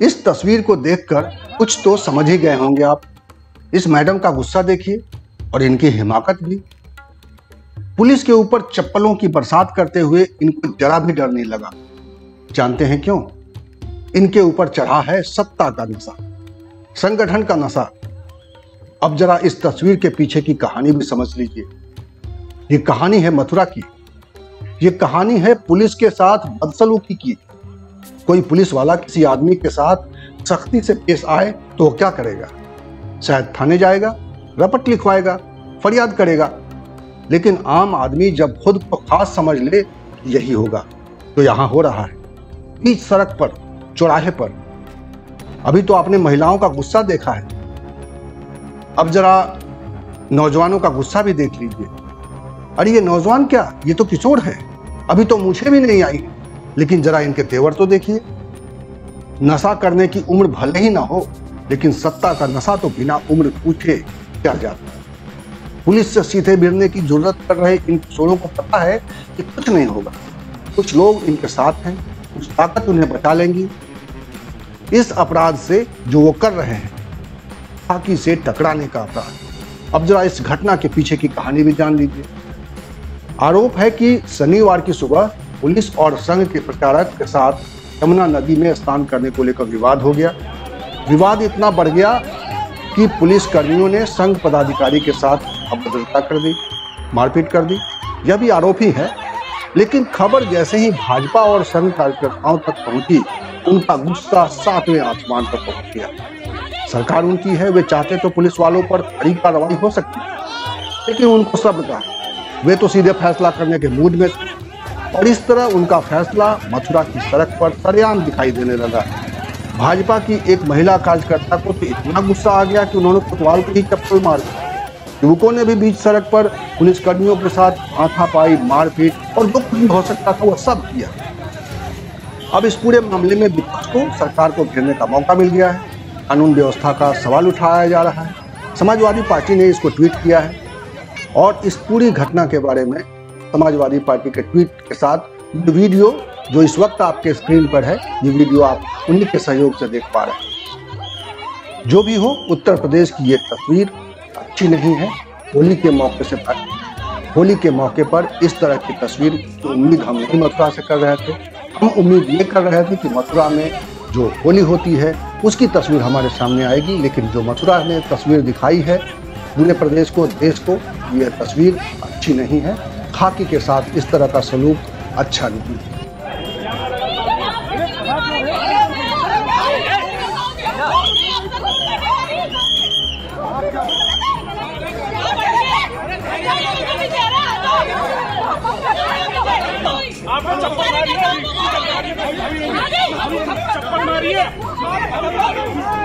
इस तस्वीर को देखकर कुछ तो समझ ही गए होंगे आप। इस मैडम का गुस्सा देखिए और इनकी हिमाकत भी। पुलिस के ऊपर चप्पलों की बरसात करते हुए इनको जरा भी डर नहीं लगा। जानते हैं क्यों? इनके ऊपर चढ़ा है सत्ता का नशा, संगठन का नशा। अब जरा इस तस्वीर के पीछे की कहानी भी समझ लीजिए। ये कहानी है मथुरा की। ये कहानी है पुलिस के साथ बदसलूकी की। कोई पुलिस वाला किसी आदमी के साथ सख्ती से पेश आए तो क्या करेगा? शायद थाने जाएगा, रपट लिखवाएगा, फरियाद करेगा। लेकिन आम आदमी जब खुद को खास समझ ले, यही होगा। तो यहाँ हो रहा है। बीच सड़क पर, चौराहे पर। अभी तो आपने महिलाओं का गुस्सा देखा है। अब जरा नौजवानों का गुस्सा भी देख लीजिए। अरे ये नौजवान क्या? ये तो किशोर है। अभी तो मुझे भी नहीं आई। लेकिन जरा इनके तेवर तो देखिए। नशा करने की उम्र भले ही ना हो, लेकिन सत्ता का नशा तो बिना उम्र पूछे क्या जाता है। पुलिस से सीधे भिड़ने की ज़रूरत कर रहे इन किशोरों को पता है कि कुछ नहीं होगा। कुछ लोग इनके साथ हैं, कुछ ताकत उन्हें बचा लेंगी। इस अपराध से जो वो कर रहे हैं फाकी से टकराने का अपराध। अब जरा इस घटना के पीछे की कहानी भी जान लीजिए। आरोप है कि शनिवार की सुबह पुलिस और संघ के प्रचारक के साथ यमुना नदी में स्नान करने को लेकर विवाद हो गया। विवाद इतना बढ़ गया कि पुलिस कर्मियों ने संघ पदाधिकारी के साथ अभद्रता कर दी, मारपीट कर दी। यह भी आरोपी है, लेकिन खबर जैसे ही भाजपा और संघ कार्यकर्ताओं तक पहुँची, उनका गुस्सा सातवें आसमान पर पहुँच गया। सरकार उनकी है, वे चाहते तो पुलिस वालों पर कड़ी कार्रवाई हो सकती लेकिन उनको सब का वे तो सीधे फैसला करने के मूड में थे। और इस तरह उनका फैसला मथुरा की सड़क पर सरेआम दिखाई देने लगा। भाजपा की एक महिला कार्यकर्ता को तो इतना गुस्सा आ गया कि उन्होंने कोतवाल को ही चप्पल मार दिया युवकों ने भी बीच सड़क पर पुलिसकर्मियों के साथ हाथापाई मारपीट और जो कुछ हो सकता था वह सब किया। अब इस पूरे मामले में विपक्ष को सरकार को घेरने का मौका मिल गया है। कानून व्यवस्था का सवाल उठाया जा रहा है। समाजवादी पार्टी ने इसको ट्वीट किया है। और इस पूरी घटना के बारे में समाजवादी पार्टी के ट्वीट के साथ वीडियो जो इस वक्त आपके स्क्रीन पर है, ये वीडियो आप उन्हीं के सहयोग से देख पा रहे हैं। जो भी हो, उत्तर प्रदेश की ये तस्वीर अच्छी नहीं है। होली के मौके से होली के मौके पर इस तरह की तस्वीर की उम्मीद हम नहीं मथुरा से कर रहे थे। हम उम्मीद ये कर रहे थे कि मथुरा में जो होली होती है, उसकी तस्वीर हमारे सामने आएगी। लेकिन जो मथुरा ने तस्वीर दिखाई है, पूरे प्रदेश को, देश को यह तस्वीर अच्छी नहीं है। खाकी के साथ इस तरह का सलूक अच्छा नहीं। चप्पल मारी है चप्पल मारी है?